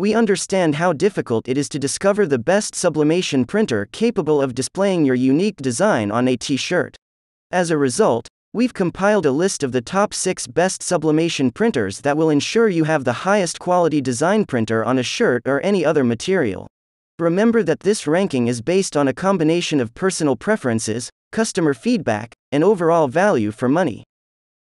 We understand how difficult it is to discover the best sublimation printer capable of displaying your unique design on a t shirt. As a result, we've compiled a list of the top 6 best sublimation printers that will ensure you have the highest quality design printer on a shirt or any other material. Remember that this ranking is based on a combination of personal preferences, customer feedback, and overall value for money.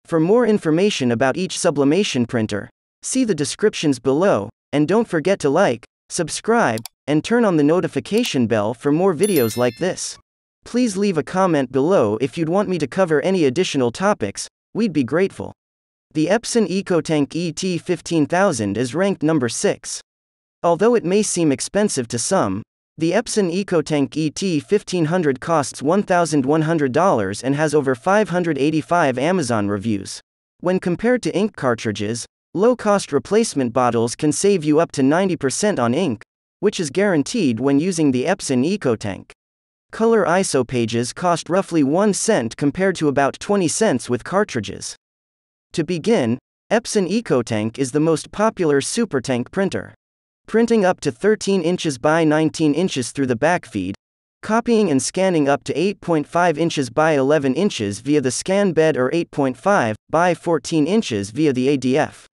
For more information about each sublimation printer, see the descriptions below, and don't forget to like, subscribe, and turn on the notification bell for more videos like this. Please leave a comment below if you'd want me to cover any additional topics, we'd be grateful. The Epson EcoTank ET15000 is ranked number 6. Although it may seem expensive to some, the Epson EcoTank ET1500 costs $1,100 and has over 585 Amazon reviews. When compared to ink cartridges, Low cost replacement bottles can save you up to 90% on ink, which is guaranteed when using the Epson EcoTank. Color ISO pages cost roughly 1 cent compared to about 20 cents with cartridges. To begin, Epson EcoTank is the most popular SuperTank printer. Printing up to 13 inches by 19 inches through the backfeed, copying and scanning up to 8.5 inches by 11 inches via the scan bed or 8.5 by 14 inches via the ADF.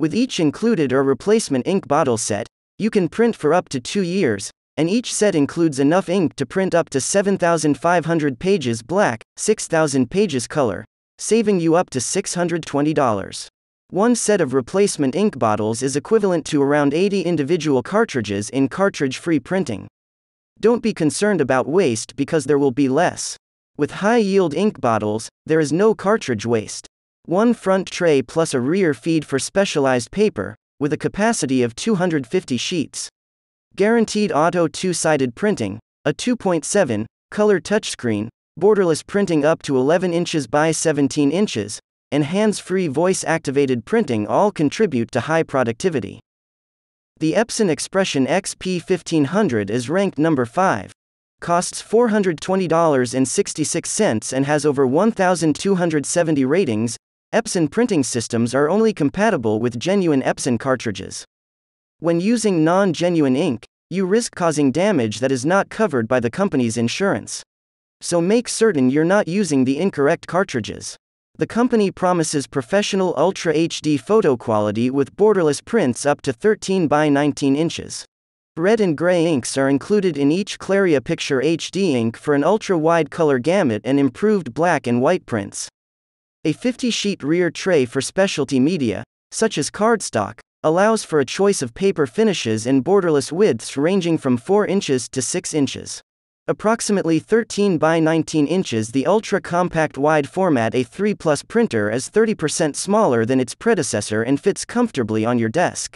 With each included or replacement ink bottle set, you can print for up to two years, and each set includes enough ink to print up to 7,500 pages black, 6,000 pages color, saving you up to $620. One set of replacement ink bottles is equivalent to around 80 individual cartridges in cartridge free printing. Don't be concerned about waste because there will be less. With high yield ink bottles, there is no cartridge waste. One front tray plus a rear feed for specialized paper, with a capacity of 250 sheets. Guaranteed auto two sided printing, a 2.7 color touchscreen, borderless printing up to 11 inches by 17 inches, and hands free voice activated printing all contribute to high productivity. The Epson Expression XP 1500 is ranked number 5. Costs $420.66 and has over 1,270 ratings, Epson printing systems are only compatible with genuine Epson cartridges. When using non genuine ink, you risk causing damage that is not covered by the company's insurance. So make certain you're not using the incorrect cartridges. The company promises professional Ultra HD photo quality with borderless prints up to 13 by 19 inches. Red and gray inks are included in each Claria Picture HD ink for an ultra wide color gamut and improved black and white prints. A 50 sheet rear tray for specialty media, such as cardstock, allows for a choice of paper finishes and borderless widths ranging from 4 inches to 6 inches. Approximately 13 by 19 inches, the ultra compact wide format A3 Plus printer is 30% smaller than its predecessor and fits comfortably on your desk.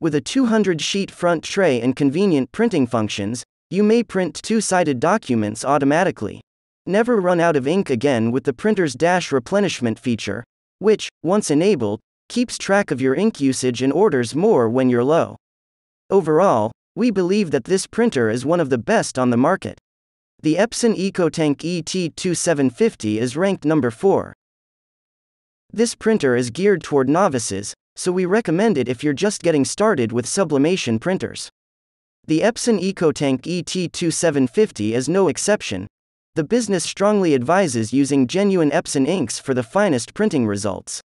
With a 200 sheet front tray and convenient printing functions, you may print two sided documents automatically. Never run out of ink again with the printer's dash replenishment feature, which, once enabled, keeps track of your ink usage and orders more when you're low. Overall, we believe that this printer is one of the best on the market. The Epson EcoTank ET2750 is ranked number 4. This printer is geared toward novices, so we recommend it if you're just getting started with sublimation printers. The Epson EcoTank ET2750 is no exception, the business strongly advises using genuine Epson inks for the finest printing results.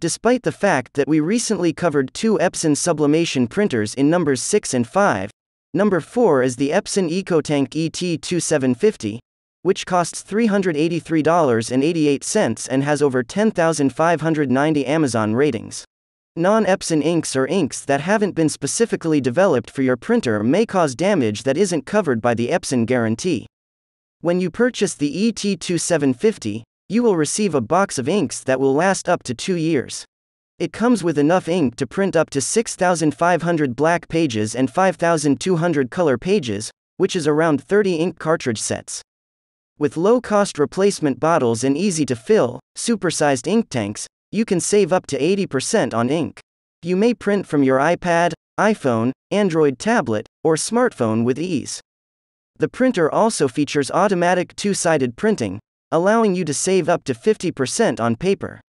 Despite the fact that we recently covered two Epson sublimation printers in numbers 6 and 5, number 4 is the Epson EcoTank ET2750, which costs $383.88 and has over 10,590 Amazon ratings. Non Epson inks or inks that haven't been specifically developed for your printer may cause damage that isn't covered by the Epson guarantee. When you purchase the ET2750, you will receive a box of inks that will last up to two years. It comes with enough ink to print up to 6,500 black pages and 5,200 color pages, which is around 30 ink cartridge sets. With low cost replacement bottles and easy to fill, supersized ink tanks, you can save up to 80% on ink. You may print from your iPad, iPhone, Android tablet, or smartphone with ease. The printer also features automatic two sided printing, allowing you to save up to 50% on paper.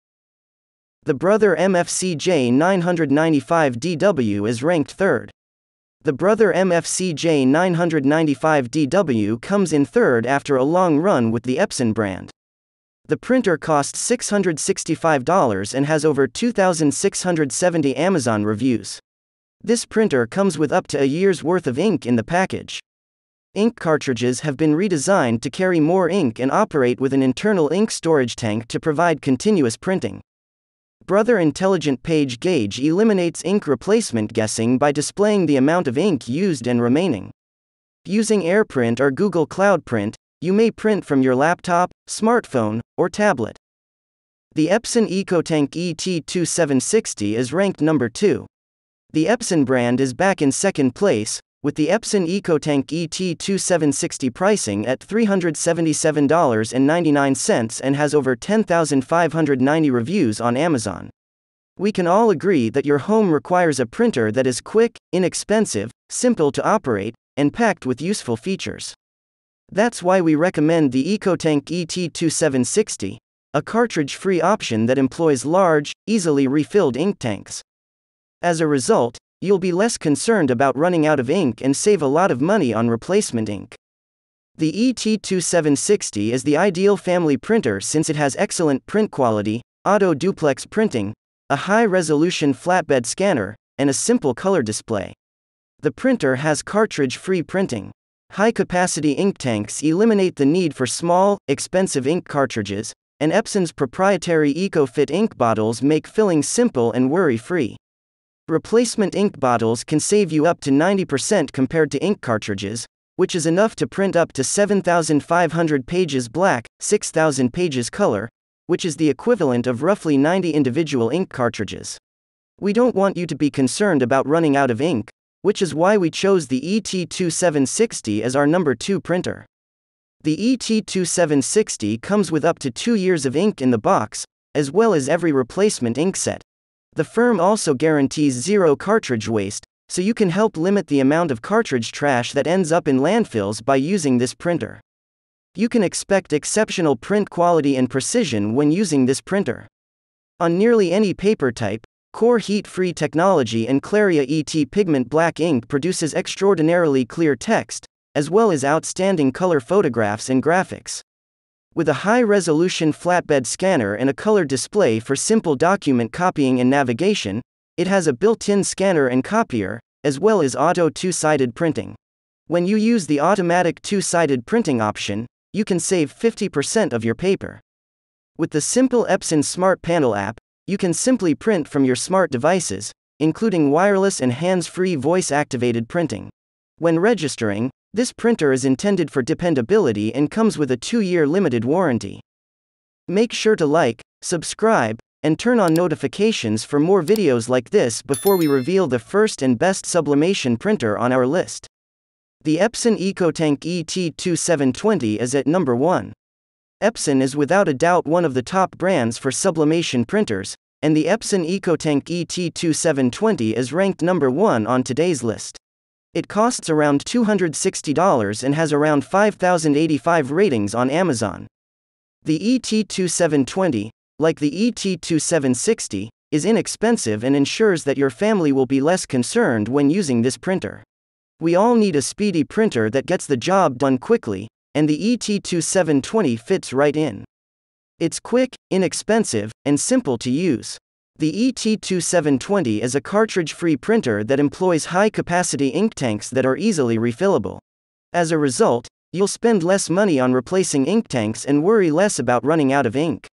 The Brother MFCJ 995DW is ranked third. The Brother MFCJ 995DW comes in third after a long run with the Epson brand. The printer costs $665 and has over 2,670 Amazon reviews. This printer comes with up to a year's worth of ink in the package. Ink cartridges have been redesigned to carry more ink and operate with an internal ink storage tank to provide continuous printing. Brother Intelligent Page Gauge eliminates ink replacement guessing by displaying the amount of ink used and remaining. Using AirPrint or Google Cloud Print, you may print from your laptop, smartphone, or tablet. The Epson EcoTank ET2760 is ranked number 2. The Epson brand is back in second place, with the Epson EcoTank ET2760 pricing at $377.99 and has over 10,590 reviews on Amazon. We can all agree that your home requires a printer that is quick, inexpensive, simple to operate, and packed with useful features. That's why we recommend the EcoTank ET2760, a cartridge free option that employs large, easily refilled ink tanks. As a result, you'll be less concerned about running out of ink and save a lot of money on replacement ink. The ET2760 is the ideal family printer since it has excellent print quality, auto duplex printing, a high resolution flatbed scanner, and a simple color display. The printer has cartridge free printing. High capacity ink tanks eliminate the need for small, expensive ink cartridges, and Epson's proprietary EcoFit ink bottles make filling simple and worry free. Replacement ink bottles can save you up to 90% compared to ink cartridges, which is enough to print up to 7,500 pages black, 6,000 pages color, which is the equivalent of roughly 90 individual ink cartridges. We don't want you to be concerned about running out of ink, which is why we chose the ET2760 as our number 2 printer. The ET2760 comes with up to 2 years of ink in the box, as well as every replacement ink set. The firm also guarantees zero cartridge waste, so you can help limit the amount of cartridge trash that ends up in landfills by using this printer. You can expect exceptional print quality and precision when using this printer. On nearly any paper type, Core heat free technology and Claria ET Pigment Black ink produces extraordinarily clear text, as well as outstanding color photographs and graphics. With a high resolution flatbed scanner and a color display for simple document copying and navigation, it has a built in scanner and copier, as well as auto two sided printing. When you use the automatic two sided printing option, you can save 50% of your paper. With the simple Epson Smart Panel app, you can simply print from your smart devices, including wireless and hands free voice activated printing. When registering, this printer is intended for dependability and comes with a two year limited warranty. Make sure to like, subscribe, and turn on notifications for more videos like this before we reveal the first and best sublimation printer on our list. The Epson EcoTank ET2720 is at number 1. Epson is without a doubt one of the top brands for sublimation printers, and the Epson EcoTank ET2720 is ranked number 1 on today's list. It costs around $260 and has around 5,085 ratings on Amazon. The ET2720, like the ET2760, is inexpensive and ensures that your family will be less concerned when using this printer. We all need a speedy printer that gets the job done quickly, and the ET2720 fits right in. It's quick, inexpensive, and simple to use. The ET2720 is a cartridge free printer that employs high capacity ink tanks that are easily refillable. As a result, you'll spend less money on replacing ink tanks and worry less about running out of ink.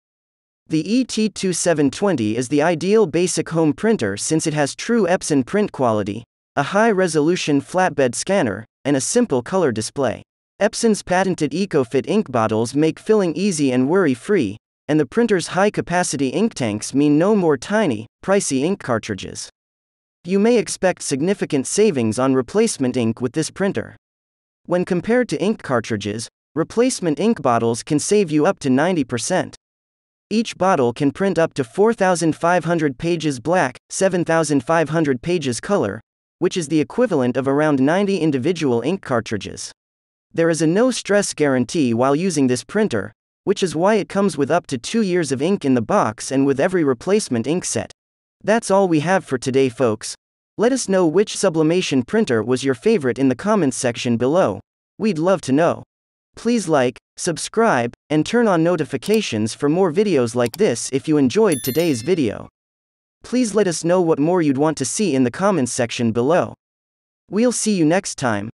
The ET2720 is the ideal basic home printer since it has true Epson print quality, a high resolution flatbed scanner, and a simple color display. Epson's patented EcoFit ink bottles make filling easy and worry free, and the printer's high capacity ink tanks mean no more tiny, pricey ink cartridges. You may expect significant savings on replacement ink with this printer. When compared to ink cartridges, replacement ink bottles can save you up to 90%. Each bottle can print up to 4,500 pages black, 7,500 pages color, which is the equivalent of around 90 individual ink cartridges. There is a no stress guarantee while using this printer, which is why it comes with up to 2 years of ink in the box and with every replacement ink set. That's all we have for today, folks. Let us know which sublimation printer was your favorite in the comments section below. We'd love to know. Please like, subscribe, and turn on notifications for more videos like this if you enjoyed today's video. Please let us know what more you'd want to see in the comments section below. We'll see you next time.